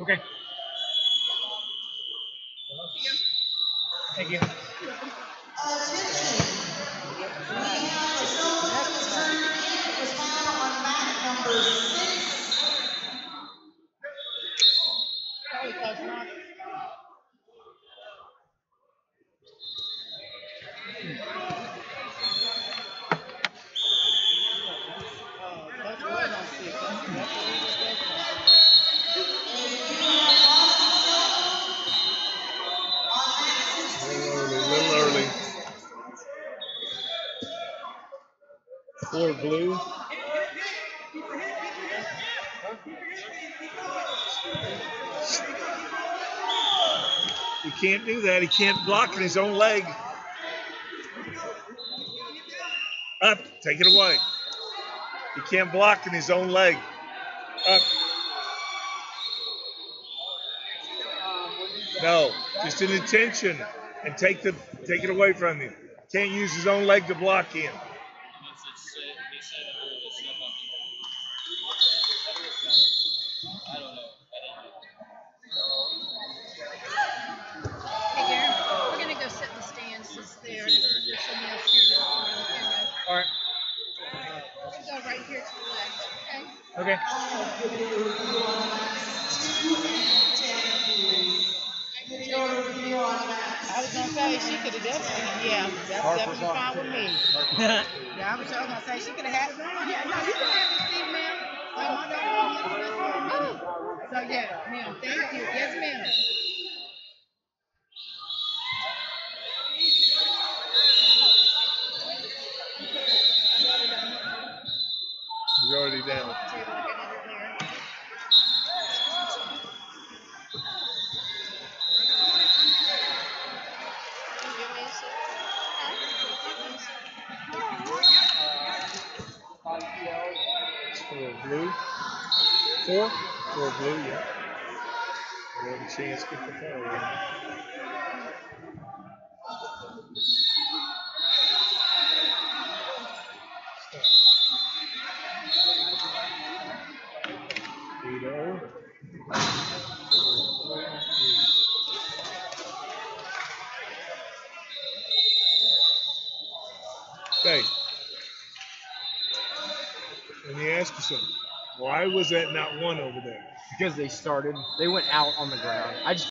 Okay. Thank you. Attention. Floor blue. He can't do that. He can't block in his own leg. Up. Take it away. He can't block in his own leg. Up. No, just an intention and take the take it away from him. Can't use his own leg to block him. Okay? Gary. We're gonna go sit in the stands just there. Alright. Okay. I was gonna say she could have definitely, yeah, that's definitely fine with me. Yeah, I was, I was gonna say she could have had it. Yeah, no, you can have it, Steve, ma'am. Like my daughter, that's what we do. So yeah, ma'am, thank you. Yes, ma'am. He's already down. Table, we're gonna do there. You Four blue. Four? Four blue, yeah. We have a chance to get the four oh. Okay. Let me ask you something. Why was that not one over there? Because they started, they went out on the ground. I just